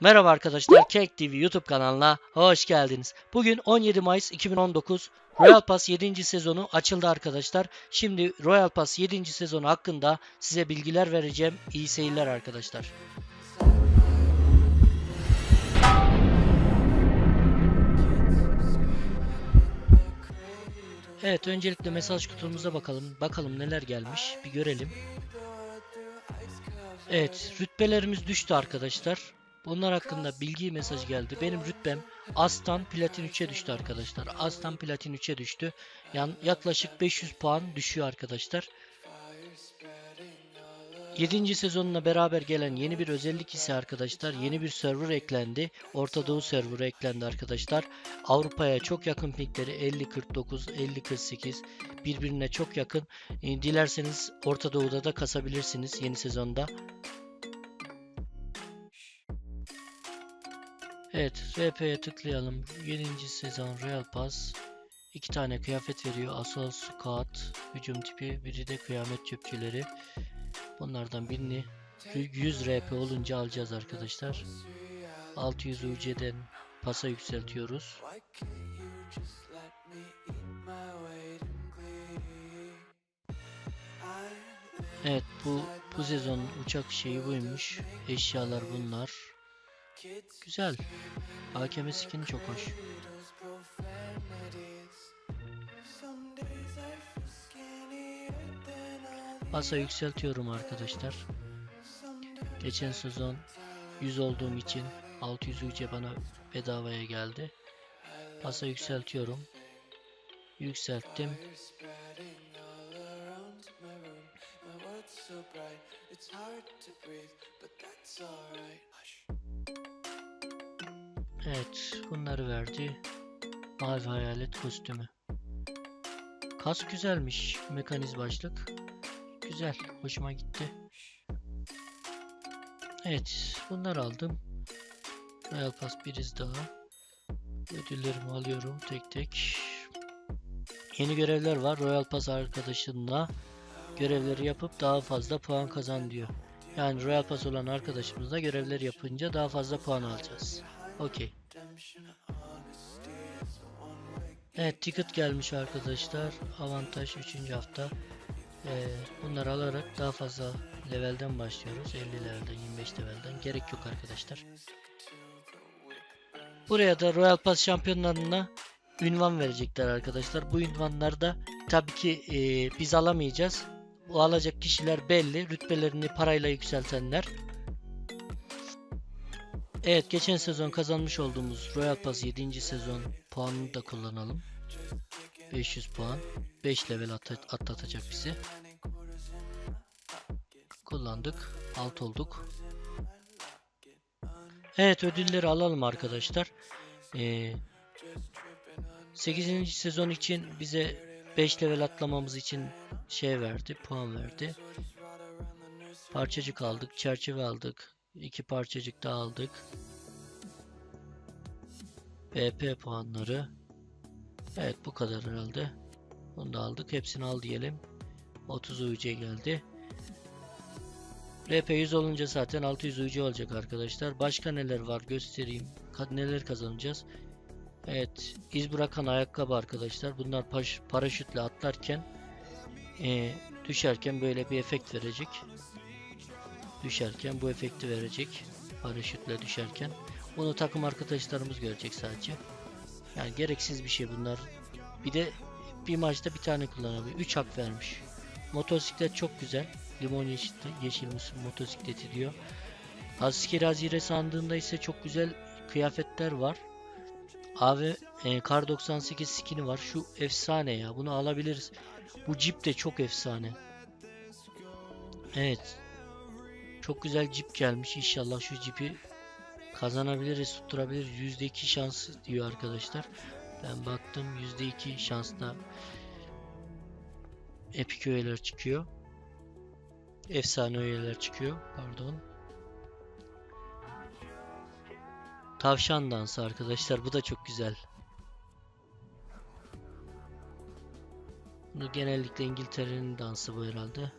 Merhaba arkadaşlar, Cake TV YouTube kanalına hoş geldiniz. Bugün 17 Mayıs 2019 Royal Pass 7. sezonu açıldı arkadaşlar. Şimdi Royal Pass 7. sezonu hakkında size bilgiler vereceğim. İyi seyirler arkadaşlar. Evet, öncelikle mesaj kutumuza bakalım. Bakalım neler gelmiş. Bir görelim. Evet, rütbelerimiz düştü arkadaşlar. Bunlar hakkında bilgi mesaj geldi. Benim rütbem Astan Platin 3'e düştü arkadaşlar. Astan Platin 3'e düştü. Yani yaklaşık 500 puan düşüyor arkadaşlar. 7. sezonuna beraber gelen yeni bir özellik ise arkadaşlar yeni bir server eklendi. Orta Doğu serverı eklendi arkadaşlar. Avrupa'ya çok yakın pingleri 50-49, 50-48 birbirine çok yakın. E, dilerseniz Orta Doğu'da da kasabilirsiniz yeni sezonda. Evet, RP'ye tıklayalım. 7. sezon Real Pass. İki tane kıyafet veriyor. Assault Squad, hücum tipi, biri de kıyamet çöpçüleri. Bunlardan birini 100 RP olunca alacağız arkadaşlar. 600 UC'den pasa yükseltiyoruz. Evet bu bu sezon uçak şeyi buymuş. Eşyalar bunlar. Güzel. AKM skin'i çok hoş. Pasa yükseltiyorum arkadaşlar. Geçen sezon 100 olduğum için 600 UC bana bedavaya geldi. Pasa yükseltiyorum. Yükselttim. Evet, bunları verdi. Mavi hayalet kostümü. Kas güzelmiş. Mekaniz başlık. Güzel. Hoşuma gitti. Evet. Bunları aldım. Royal Pass biriz daha. Ödüllerimi alıyorum tek tek. Yeni görevler var. Royal Pass arkadaşınla görevleri yapıp daha fazla puan kazan diyor. Yani Royal Pass olan arkadaşımızla görevleri yapınca daha fazla puan alacağız. Okey. Evet ticket gelmiş arkadaşlar. Avantaj 3. hafta. Ee, bunları alarak daha fazla levelden başlıyoruz. 50 levelden 25 levelden. Gerek yok arkadaşlar. Buraya da Royal Pass şampiyonlarına ünvan verecekler arkadaşlar. Bu ünvanlarda tabii ki e, biz alamayacağız. Alacak kişiler belli. Rütbelerini parayla yükseltenler. Evet geçen sezon kazanmış olduğumuz Royal Pass 7. sezon puanını da kullanalım. 500 puan. 5 level at atlatacak bizi. Kullandık. Alt olduk. Evet ödülleri alalım arkadaşlar. Ee, 8. sezon için bize 5 level atlamamız için şey verdi. Puan verdi. Parçacık aldık. Çerçeve aldık. İki parçacık daha aldık. BP puanları. Evet bu kadar herhalde. Bunu da aldık. Hepsini al diyelim. 30 UC geldi. RP 100 olunca zaten 600 UC olacak arkadaşlar. Başka neler var göstereyim. Neler kazanacağız. Evet. iz bırakan ayakkabı arkadaşlar. Bunlar paraşütle atlarken e, düşerken böyle bir efekt verecek. Düşerken bu efekti verecek. Paraşütle düşerken. Bunu takım arkadaşlarımız görecek sadece. Yani gereksiz bir şey bunlar. Bir de bir maçta bir tane kullanabiliyor. 3 hak vermiş. Motosiklet çok güzel. Limon yeşil, yeşil motosikleti diyor. Askeri Hazire sandığında ise çok güzel kıyafetler var. Abi e, Kar 98 skin'i var. Şu efsane ya. Bunu alabiliriz. Bu Jeep de çok efsane. Evet. Çok güzel Jeep gelmiş. İnşallah şu Jeep'i kazanabiliriz, tutturabiliriz. %2 şans diyor arkadaşlar. Ben baktım %2 şansla epik öğeler çıkıyor. Efsane öğeler çıkıyor. Pardon. Tavşan dansı arkadaşlar. Bu da çok güzel. Bunu genellikle İngiltere'nin dansı bu herhalde.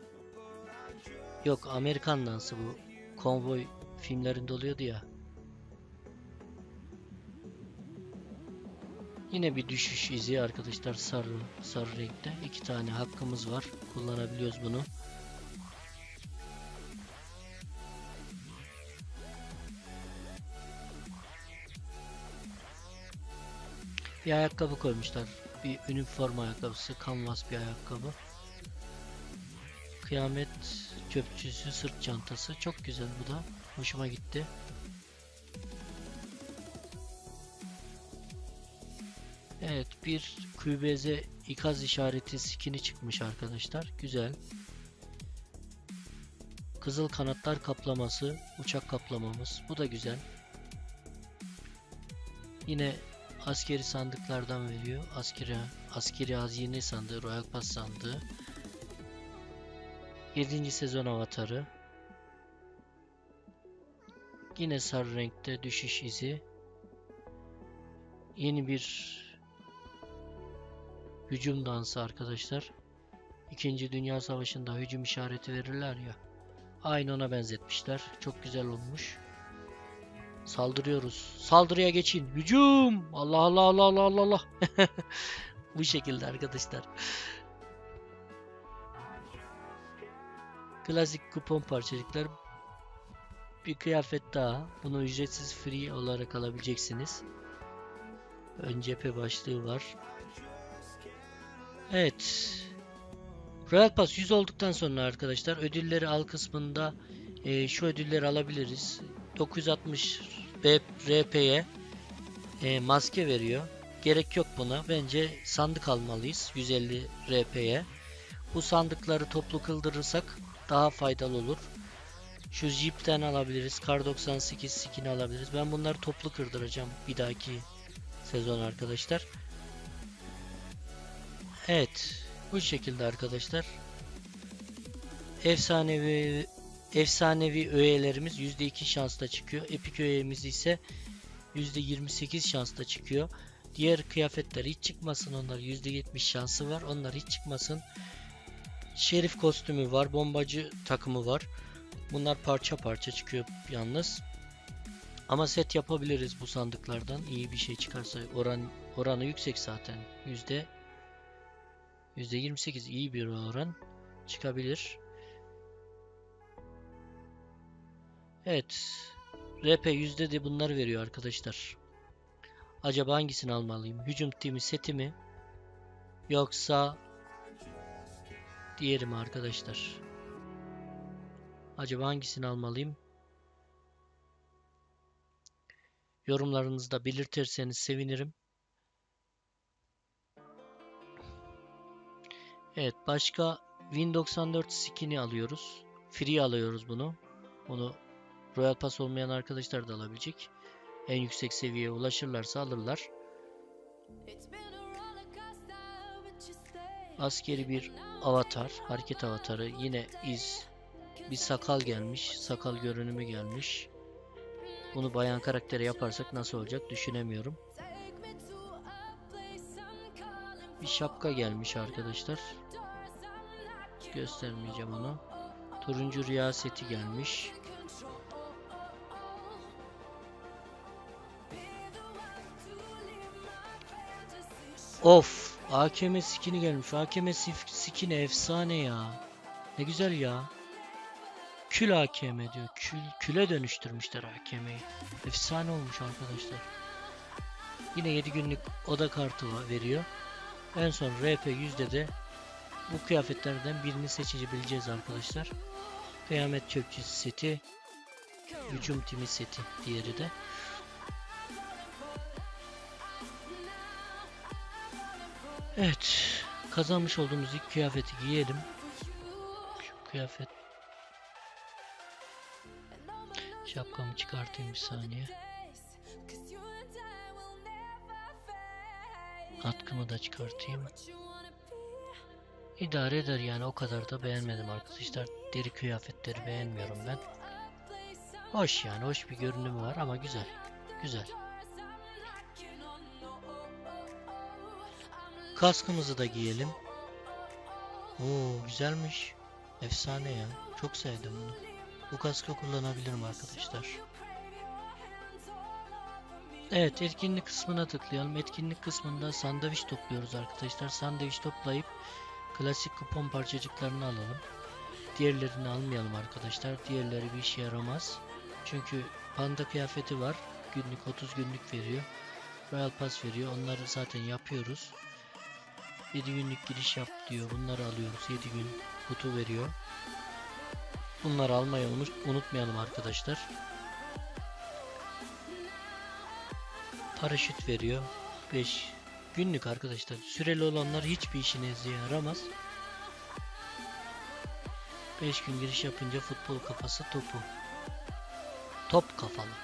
Yok Amerikan dansı bu. Konvoy filmlerinde oluyordu ya. Yine bir düşüş izi arkadaşlar sarı sarı renkte. iki tane hakkımız var. Kullanabiliyoruz bunu. Bir ayakkabı koymuşlar. Bir üniforma ayakkabısı, kanvas bir ayakkabı. Kıyamet çöpçüsü sırt çantası. Çok güzel bu da. Hoşuma gitti. Evet bir QBZ ikaz işareti skini çıkmış arkadaşlar. Güzel. Kızıl kanatlar kaplaması, uçak kaplamamız. Bu da güzel. Yine askeri sandıklardan veriyor. Askeri askeri hazine sandığı, Royal Pass sandığı. 7. sezon avatarı. Yine sarı renkte düşüş izi. Yeni bir hücum dansı arkadaşlar. İkinci Dünya Savaşı'nda hücum işareti verirler ya. Aynı ona benzetmişler. Çok güzel olmuş. Saldırıyoruz. Saldırıya geçin. Hücum! Allah Allah Allah Allah Allah Allah. Bu şekilde arkadaşlar. Klasik kupon parçacıklar. Bir kıyafet daha. Bunu ücretsiz free olarak alabileceksiniz. Ön cephe başlığı var. Evet. Royal Pass 100 olduktan sonra arkadaşlar ödülleri al kısmında e, şu ödülleri alabiliriz. 960 RP'ye e, maske veriyor. Gerek yok buna. Bence sandık almalıyız 150 RP'ye. Bu sandıkları toplu kıldırırsak daha faydalı olur. Şu Jeep'ten alabiliriz. Kar 98 skin alabiliriz. Ben bunları toplu kırdıracağım bir dahaki sezon arkadaşlar. Evet. Bu şekilde arkadaşlar. Efsanevi efsanevi öğelerimiz %2 şansla çıkıyor. Epik öğemiz ise %28 şansla çıkıyor. Diğer kıyafetler hiç çıkmasın. Onlar %70 şansı var. Onlar hiç çıkmasın. Şerif kostümü var. Bombacı takımı var. Bunlar parça parça çıkıyor yalnız. Ama set yapabiliriz bu sandıklardan. İyi bir şey çıkarsa oran oranı yüksek zaten. Yüzde 28 iyi bir oran çıkabilir. Evet. RP yüzde de bunlar veriyor arkadaşlar. Acaba hangisini almalıyım? Hücum timi seti mi? Yoksa diğeri arkadaşlar? Acaba hangisini almalıyım? Yorumlarınızda belirtirseniz sevinirim. Evet başka Win94 skin'i alıyoruz. Free alıyoruz bunu. Bunu Royal Pass olmayan arkadaşlar da alabilecek. En yüksek seviyeye ulaşırlarsa alırlar. Askeri bir avatar, hareket avatarı. Yine iz, bir sakal gelmiş, sakal görünümü gelmiş. Bunu bayan karaktere yaparsak nasıl olacak düşünemiyorum. Bir şapka gelmiş arkadaşlar. Göstermeyeceğim onu. Turuncu riyaseti gelmiş. Of, AKM skin'i gelmiş. AKM skin'i efsane ya. Ne güzel ya. Kül AKM diyor. Kül, küle dönüştürmüşler AKM'yi. Efsane olmuş arkadaşlar. Yine 7 günlük oda kartı veriyor. En son RP yüzde de bu kıyafetlerden birini seçebileceğiz arkadaşlar. Kıyamet çöpçüsü seti, hücum timi seti diğeri de. Evet, kazanmış olduğumuz ilk kıyafeti giyelim. Şu kıyafet Şapkamı çıkartayım bir saniye. Atkımı da çıkartayım. İdare eder yani o kadar da beğenmedim arkadaşlar. Deri kıyafetleri beğenmiyorum ben. Hoş yani hoş bir görünümü var ama güzel. Güzel. Kaskımızı da giyelim. Oo güzelmiş. Efsane ya. Çok sevdim bunu. Bu kaskı kullanabilirim arkadaşlar. Evet etkinlik kısmına tıklayalım. Etkinlik kısmında sandviç topluyoruz arkadaşlar. Sandviç toplayıp klasik kupon parçacıklarını alalım. Diğerlerini almayalım arkadaşlar. Diğerleri bir işe yaramaz. Çünkü panda kıyafeti var. Günlük 30 günlük veriyor. Royal Pass veriyor. Onları zaten yapıyoruz. 7 günlük giriş yap diyor. Bunları alıyoruz. 7 gün kutu veriyor. Bunları almayı unut unutmayalım arkadaşlar. Paraşüt veriyor. 5 günlük arkadaşlar. Süreli olanlar hiçbir işinize yaramaz. 5 gün giriş yapınca futbol kafası topu. Top kafalı.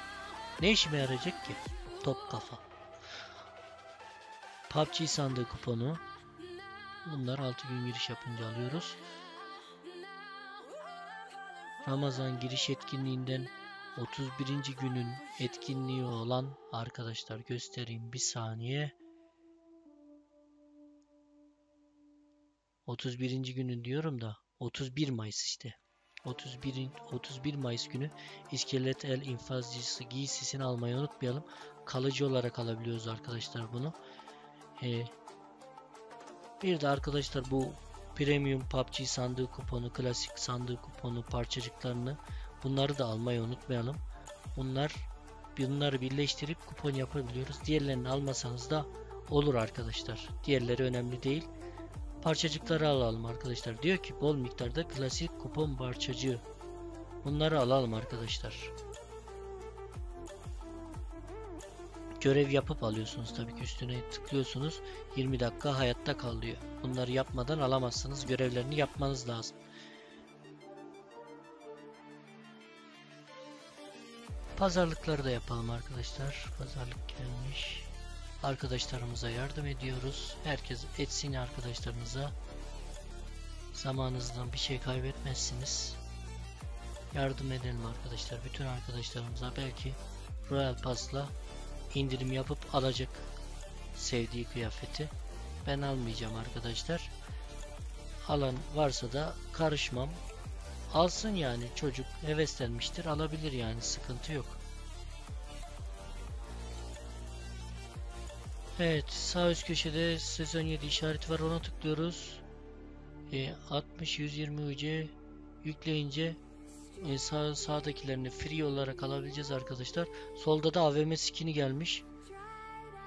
Ne işime yarayacak ki? Top kafa. PUBG sandığı kuponu. Bunlar 6 gün giriş yapınca alıyoruz. Ramazan giriş etkinliğinden 31. günün etkinliği olan arkadaşlar göstereyim bir saniye. 31. günün diyorum da 31 Mayıs işte. 31 31 Mayıs günü iskelet el infazcısı giysisini almayı unutmayalım. Kalıcı olarak alabiliyoruz arkadaşlar bunu. Ee, bir de arkadaşlar bu Premium PUBG sandığı kuponu, klasik sandığı kuponu parçacıklarını bunları da almayı unutmayalım. Bunlar bunları birleştirip kupon yapabiliyoruz. Diğerlerini almasanız da olur arkadaşlar. Diğerleri önemli değil. Parçacıkları alalım arkadaşlar. Diyor ki bol miktarda klasik kupon parçacığı. Bunları alalım arkadaşlar. Görev yapıp alıyorsunuz tabii ki üstüne tıklıyorsunuz. 20 dakika hayatta kal diyor. Bunları yapmadan alamazsınız. Görevlerini yapmanız lazım. Pazarlıkları da yapalım arkadaşlar. Pazarlık gelmiş. Arkadaşlarımıza yardım ediyoruz. Herkes etsin arkadaşlarınıza. Zamanınızdan bir şey kaybetmezsiniz. Yardım edelim arkadaşlar. Bütün arkadaşlarımıza belki Royal Pass'la indirim yapıp alacak sevdiği kıyafeti. Ben almayacağım arkadaşlar. Alan varsa da karışmam. Alsın yani çocuk heveslenmiştir alabilir yani sıkıntı yok. Evet sağ üst köşede sezon 7 işareti var ona tıklıyoruz. E, 60 120 UC yükleyince e, sağ, sağdakilerini free olarak alabileceğiz arkadaşlar. Solda da AVM skin'i gelmiş.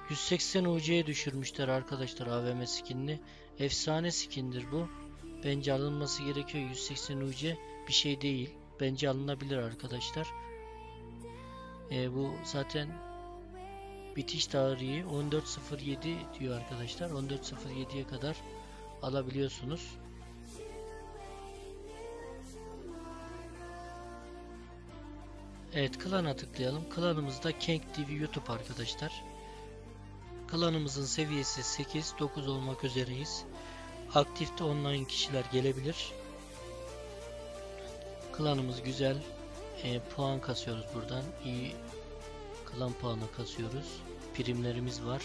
180 UC'ye düşürmüşler arkadaşlar AVM skinini. Efsane skindir bu. Bence alınması gerekiyor. 180 UC bir şey değil. Bence alınabilir arkadaşlar. E, bu zaten bitiş tarihi 14.07 diyor arkadaşlar. 14.07'ye kadar alabiliyorsunuz. Evet klana tıklayalım. Klanımızda Kang TV YouTube arkadaşlar. Klanımızın seviyesi 8-9 olmak üzereyiz. Aktifte online kişiler gelebilir. Klanımız güzel. E, puan kasıyoruz buradan. İyi klan puanı kasıyoruz. Primlerimiz var.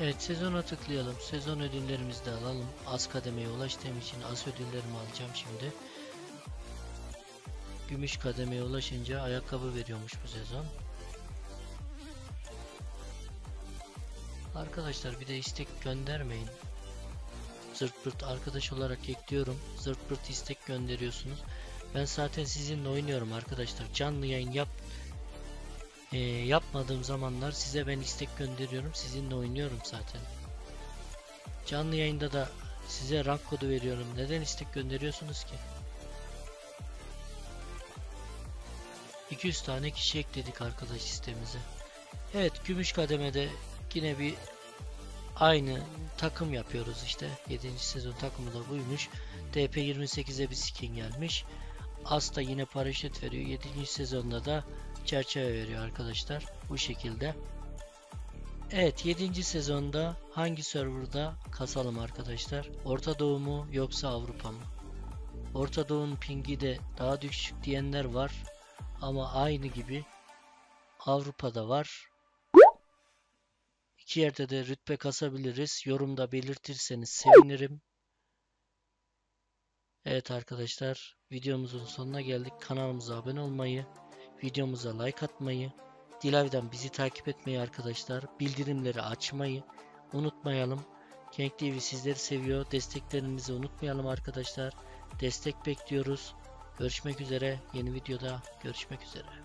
Evet sezona tıklayalım. Sezon ödüllerimizi de alalım. Az kademeye ulaştığım için az ödüllerimi alacağım şimdi. Gümüş kademeye ulaşınca ayakkabı veriyormuş bu sezon. Arkadaşlar bir de istek göndermeyin. Zırt pırt arkadaş olarak ekliyorum. Zırt pırt istek gönderiyorsunuz. Ben zaten sizinle oynuyorum arkadaşlar. Canlı yayın yap e, yapmadığım zamanlar size ben istek gönderiyorum. Sizinle oynuyorum zaten. Canlı yayında da size rank kodu veriyorum. Neden istek gönderiyorsunuz ki? 200 tane kişi ekledik arkadaş sistemimize. Evet gümüş kademede yine bir aynı takım yapıyoruz işte. 7. sezon takımı da buymuş. DP28'e bir skin gelmiş. Asta yine paraşüt veriyor. 7. sezonda da çerçeve veriyor arkadaşlar. Bu şekilde. Evet 7. sezonda hangi serverda kasalım arkadaşlar? Orta Doğu mu yoksa Avrupa mı? Orta Doğu'nun pingi de daha düşük diyenler var. Ama aynı gibi Avrupa'da var. İki yerde de rütbe kasabiliriz. Yorumda belirtirseniz sevinirim. Evet arkadaşlar videomuzun sonuna geldik. Kanalımıza abone olmayı, videomuza like atmayı, Dilav'dan bizi takip etmeyi arkadaşlar, bildirimleri açmayı unutmayalım. Kenk TV sizleri seviyor. Desteklerinizi unutmayalım arkadaşlar. Destek bekliyoruz. Görüşmek üzere. Yeni videoda görüşmek üzere.